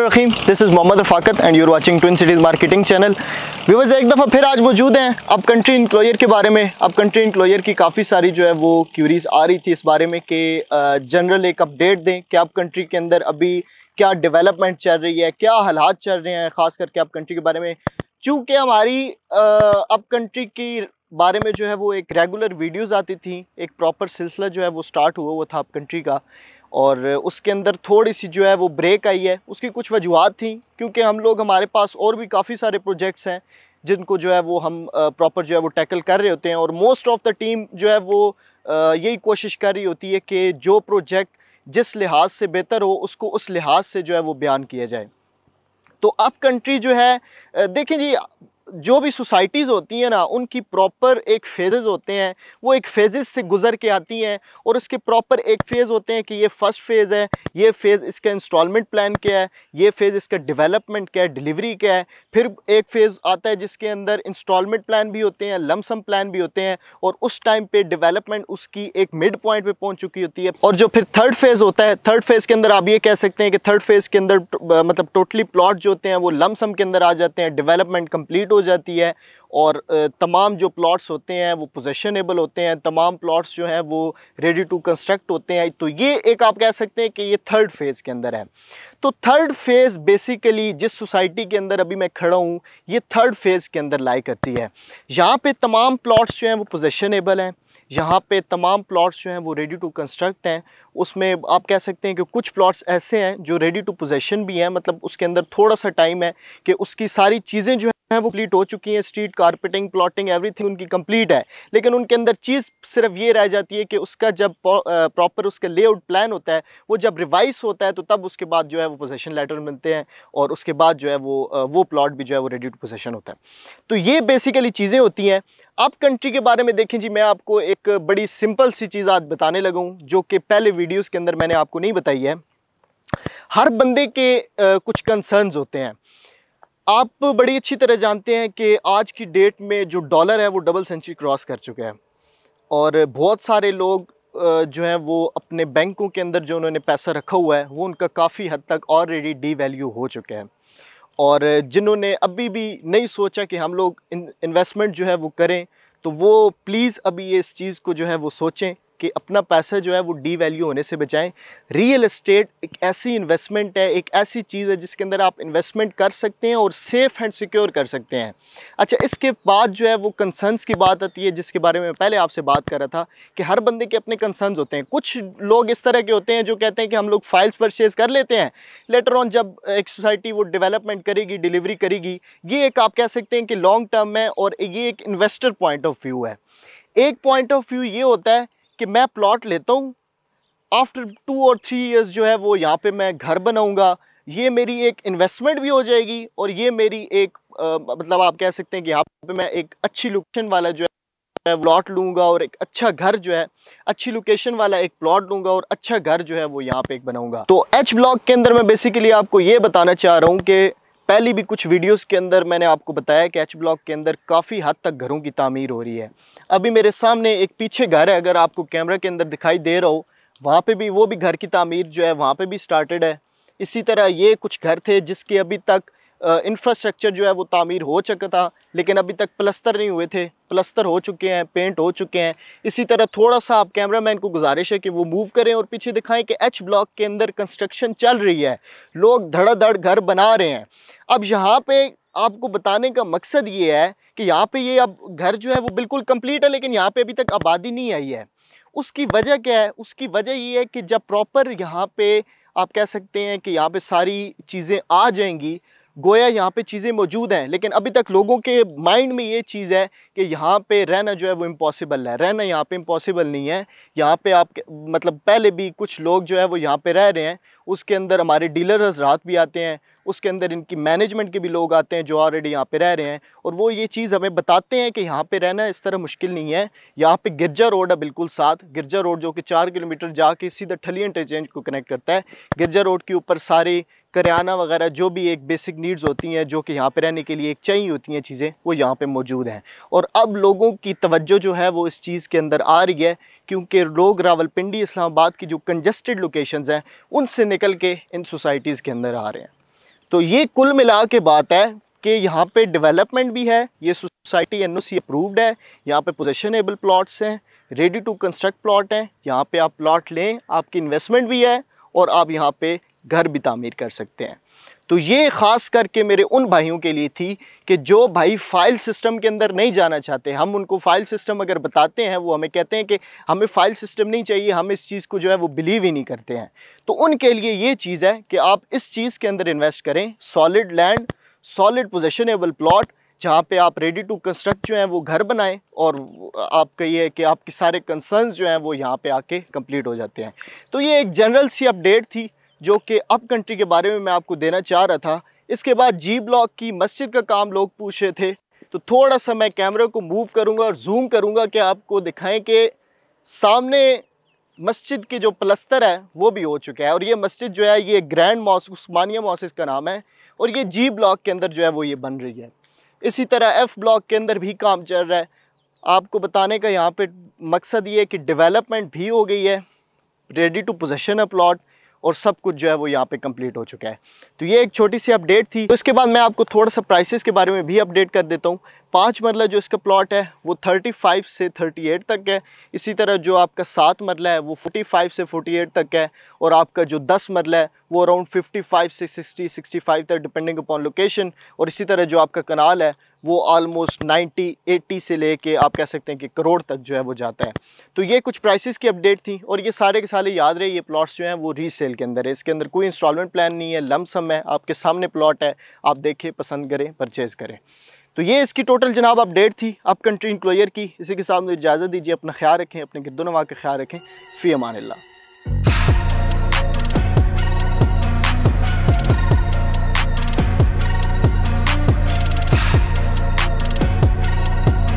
Rahim this is Mohammad Rafaqat and you're watching Twin Cities Marketing channel viewers एक दफ़ा फिर आज मौजूद हैं अब कंट्री इंक्लोयर के बारे में। अब कंट्री इंक्लोयर की काफ़ी सारी जो है वो क्यूरीज आ रही थी इस बारे में कि जनरल एक अपडेट दें कि आप कंट्री के अंदर अभी क्या डेवलपमेंट चल रही है, क्या हालात चल रहे हैं ख़ास करके आप कंट्री के बारे में। चूँकि हमारी अब कंट्री की बारे में जो है वो एक रेगुलर वीडियोस आती थी, एक प्रॉपर सिलसिला जो है वो स्टार्ट हुआ, वो था अब कंट्री का। और उसके अंदर थोड़ी सी जो है वो ब्रेक आई है। उसकी कुछ वजूहत थी, क्योंकि हम लोग, हमारे पास और भी काफ़ी सारे प्रोजेक्ट्स हैं, जिनको जो है वो हम प्रॉपर जो है वो टैकल कर रहे होते हैं। और मोस्ट ऑफ़ द टीम जो है वो यही कोशिश कर रही होती है कि जो प्रोजेक्ट जिस लिहाज से बेहतर हो, उसको उस लिहाज से जो है वो बयान किया जाए। तो अब कंट्री जो है देखें जी जो भी सोसाइटीज़ होती हैं ना, उनकी प्रॉपर एक फेजेज़ होते हैं। वो एक फेजेज़ से गुज़र के आती हैं और इसके प्रॉपर एक फ़ेज़ होते हैं कि ये फ़र्स्ट फ़ेज़ है, ये फ़ेज़ इसका इंस्टॉलमेंट प्लान क्या है, ये फ़ेज़ इसका डेवलपमेंट क्या है डिलीवरी क्या है। फिर एक फ़ेज़ आता है जिसके अंदर इंस्टॉलमेंट प्लान भी होते हैं लमसम प्लान भी होते हैं और उस टाइम पर डिवेलपमेंट उसकी एक मिड पॉइंट पर पहुँच चुकी होती है। और जो फिर थर्ड फ़ेज़ होता है थर्ड फ़ेज़ के अंदर आप ये कह सकते हैं कि थर्ड फ़ेज़ के अंदर मतलब टोटली प्लॉट जो होते हैं वो लमसम के अंदर आ जाते हैं डिवेलपमेंट कंप्लीट जाती है और तमाम जो प्लॉट्स होते हैं वो पोजेशनेबल होते हैं, तमाम प्लॉट्स जो हैं वो रेडी टू कंस्ट्रक्ट होते हैं। तो ये एक आप कह सकते हैं कि ये थर्ड फ़ेज़ के अंदर है। तो थर्ड फ़ेज़ बेसिकली जिस सोसाइटी के अंदर अभी मैं खड़ा हूँ, ये थर्ड फ़ेज़ के अंदर लाई करती है। यहाँ पर तमाम प्लॉट्स जो हैं वो पोजेशनेबल हैं। यहाँ पे तमाम प्लॉट्स जो हैं वो रेडी टू कंस्ट्रक्ट हैं। उसमें आप कह सकते हैं कि कुछ प्लॉट्स ऐसे हैं जो रेडी टू पोजेशन भी हैं मतलब उसके अंदर थोड़ा सा टाइम है कि उसकी सारी चीज़ें जो हैं वो कंप्लीट हो चुकी हैं स्ट्रीट कारपेटिंग प्लॉटिंग एवरीथिंग उनकी कंप्लीट है। लेकिन उनके अंदर चीज़ सिर्फ़ ये रह जाती है कि उसका जब प्रॉपर उसका लेआउट प्लान होता है, वो जब रिवाइस होता है तो तब उसके बाद जो है वो पोजेशन लेटर मिलते हैं और उसके बाद जो है वो वो प्लॉट भी जो है वो रेडी टू पोजेशन होता है। तो ये बेसिकली चीज़ें होती हैं। अब कंट्री के बारे में देखें जी, मैं आपको एक बड़ी सिंपल सी चीज़ आज बताने लगा हूँ जो कि पहले वीडियोज़ के अंदर मैंने आपको नहीं बताई है। हर बंदे के कुछ कंसर्न्स होते हैं। आप बड़ी अच्छी तरह जानते हैं कि आज की डेट में जो डॉलर है, वो डबल सेंचुरी क्रॉस कर चुका है। और बहुत सारे लोग जो हैं, वो अपने बैंकों के अंदर जो उन्होंने पैसा रखा हुआ है, वो उनका काफ़ी हद तक ऑलरेडी डी वैल्यू हो चुके हैं। और जिन्होंने अभी भी नहीं सोचा कि हम लोग इन्वेस्टमेंट जो है वो करें तो वो प्लीज़ अभी इस चीज़ को जो है वो सोचें। कि अपना पैसा जो है वो डी वैल्यू होने से बचाएँ। रियल इस्टेट एक ऐसी इन्वेस्टमेंट है, एक ऐसी चीज़ है जिसके अंदर आप इन्वेस्टमेंट कर सकते हैं और सेफ़ एंड सिक्योर कर सकते हैं। अच्छा इसके बाद जो है वो कंसर्नस की बात आती है, जिसके बारे में पहले आपसे बात कर रहा था कि हर बंदे के अपने कंसर्नस होते हैं। कुछ लोग इस तरह के होते हैं जो कहते हैं कि हम लोग फाइल्स परचेज़ कर लेते हैं। लेटर ऑन जब एक सोसाइटी वो डेवलपमेंट करेगी डिलीवरी करेगी, ये एक आप कह सकते हैं कि लॉन्ग टर्म है और ये एक इन्वेस्टर पॉइंट ऑफ़ व्यू है। एक पॉइंट ऑफ़ व्यू ये होता है कि मैं प्लॉट लेता हूँ। आफ्टर टू और थ्री इयर्स जो है वो यहाँ पे मैं घर बनाऊँगा। ये मेरी एक इन्वेस्टमेंट भी हो जाएगी और ये मेरी एक आ, मतलब आप कह सकते हैं कि यहाँ पे मैं एक अच्छी लोकेशन वाला जो है प्लॉट लूँगा और एक अच्छा घर जो है अच्छी लोकेशन वाला एक प्लॉट लूँगा और अच्छा घर जो है वो यहाँ पे एक बनाऊँगा। तो एच ब्लॉक के अंदर मैं बेसिकली आपको ये बताना चाह रहा हूँ कि पहली भी कुछ वीडियोस के अंदर मैंने आपको बताया कि एच ब्लॉक के अंदर काफ़ी हद तक घरों की तमीर हो रही है। अभी मेरे सामने एक पीछे घर है, अगर आपको कैमरा के अंदर दिखाई दे रहा हो, वहाँ पे भी, वो भी घर की तमीर जो है, वहाँ पे भी स्टार्टेड है। इसी तरह ये कुछ घर थे जिसके अभी तक इंफ्रास्ट्रक्चर जो है वो तामीर हो चुका था, लेकिन अभी तक प्लस्तर नहीं हुए थे। प्लस्तर हो चुके हैं पेंट हो चुके हैं। इसी तरह थोड़ा सा आप कैमरा मैन को गुजारिश है कि वो मूव करें और पीछे दिखाएँ कि एच ब्लॉक के अंदर कंस्ट्रक्शन चल रही है। लोग धड़ाधड़ घर बना रहे हैं। अब यहाँ पे आपको बताने का मकसद ये है कि यहाँ पे ये अब घर जो है वो बिल्कुल कंप्लीट है, लेकिन यहाँ पे अभी तक आबादी नहीं आई है। उसकी वजह क्या है? उसकी वजह ये है कि जब प्रॉपर यहाँ पे आप कह सकते हैं कि यहाँ पे सारी चीज़ें आ जाएँगी गोया यहाँ पे चीज़ें मौजूद हैं, लेकिन अभी तक लोगों के माइंड में ये चीज़ है कि यहाँ पे रहना जो है वो इम्पॉसिबल है। रहना यहाँ पे इम्पॉसिबल नहीं है। यहाँ पे आप मतलब पहले भी कुछ लोग जो है वो यहाँ पे रह रहे हैं, उसके अंदर हमारे डीलर हजरात भी आते हैं उसके अंदर इनकी मैनेजमेंट के भी लोग आते हैं जो ऑलरेडी यहाँ पे रह रहे हैं और वो ये चीज़ हमें बताते हैं कि यहाँ पे रहना इस तरह मुश्किल नहीं है। यहाँ पे गिरजा रोड है बिल्कुल साथ। गिरजा रोड जो कि चार किलोमीटर जाके सीधा ठली इंटरचेंज को कनेक्ट करता है। गिरजा रोड के ऊपर सारी करियाना वगैरह जो भी एक बेसिक नीड्स होती हैं, जो कि यहाँ पे रहने के लिए एक चाहिए होती हैं चीज़ें, वो यहाँ पे मौजूद हैं। और अब लोगों की तवज्जो जो है वो इस चीज़ के अंदर आ रही है क्योंकि लोग रावलपिंडी इस्लामाबाद की जो कंजस्टेड लोकेशंस हैं, उनसे निकल के इन सोसाइटीज़ के अंदर आ रहे हैं। तो ये कुल मिला के बात है कि यहाँ पे डेवलपमेंट भी है, ये सोसाइटी एन अप्रूव्ड है, यहाँ पे पोजेशनेबल प्लॉट्स हैं रेडी टू कंस्ट्रक्ट प्लॉट हैं, यहाँ पे आप प्लॉट लें, आपकी इन्वेस्टमेंट भी है और आप यहाँ पे घर भी तामीर कर सकते हैं। तो ये ख़ास करके मेरे उन भाइयों के लिए थी कि जो भाई फ़ाइल सिस्टम के अंदर नहीं जाना चाहते। हम उनको फ़ाइल सिस्टम अगर बताते हैं, वो हमें कहते हैं कि हमें फ़ाइल सिस्टम नहीं चाहिए, हम इस चीज़ को जो है वो बिलीव ही नहीं करते हैं। तो उनके लिए ये चीज़ है कि आप इस चीज़ के अंदर इन्वेस्ट करें, solid land, solid possessionable plot, जहाँ पे आप रेडी टू कंस्ट्रक्ट जो हैं वो घर बनाएँ और आपका ये है कि आपके सारे कंसर्न्स जो हैं वो यहाँ पे आके कंप्लीट हो जाते हैं। तो ये एक जनरल सी अपडेट थी। जो कि अप कंट्री के बारे में मैं आपको देना चाह रहा था। इसके बाद जी ब्लॉक की मस्जिद का काम लोग पूछ रहे थे। तो थोड़ा सा मैं कैमरे को मूव करूँगा और जूम करूँगा कि आपको दिखाएँ कि सामने मस्जिद के जो प्लस्तर है, वो भी हो चुका है। और ये मस्जिद जो है, ये ग्रैंड मॉस उस्मानिया का नाम है। और ये जी ब्लॉक के अंदर जो है, वो ये बन रही है। इसी तरह एफ़ ब्लॉक के अंदर भी काम चल रहा है। आपको बताने का यहाँ पे मकसद ये है कि डेवलपमेंट भी हो गई है। Ready to possession a plot और सब कुछ जो है वो यहाँ पे कंप्लीट हो चुका है। तो ये एक छोटी सी अपडेट थी। तो इसके बाद मैं आपको थोड़ा सा प्राइसेस के बारे में भी अपडेट कर देता हूँ। पाँच मरला जो इसका प्लॉट है, वो 35 से 38 तक है। इसी तरह जो आपका सात मरला है, वो 45 से 48 तक है। और आपका जो दस मरला है, वो अराउंड 55 से 60 65 तक डिपेंडिंग अपॉन लोकेशन और इसी तरह जो आपका कनाल है, वो ऑलमोस्ट 90 80 से लेके आप कह सकते हैं कि करोड़ तक जो है वो जाता है। तो ये कुछ प्राइसेस की अपडेट थी और ये सारे के सारे याद रहे, ये प्लॉट्स जो हैं वो रीसेल के अंदर है। इसके अंदर कोई इंस्टॉलमेंट प्लान नहीं है लमसम है, आपके सामने प्लॉट है, आप देखें पसंद करें परचेज़ करें। तो ये इसकी टोटल जनाब अपडेट थी आप कंट्री इंक्लोयर की। इसी के साथ मुझे इजाज़त दीजिए, अपना ख्याल रखें, अपने गिरदोनवा का ख्याल रखें। फ़ी अमान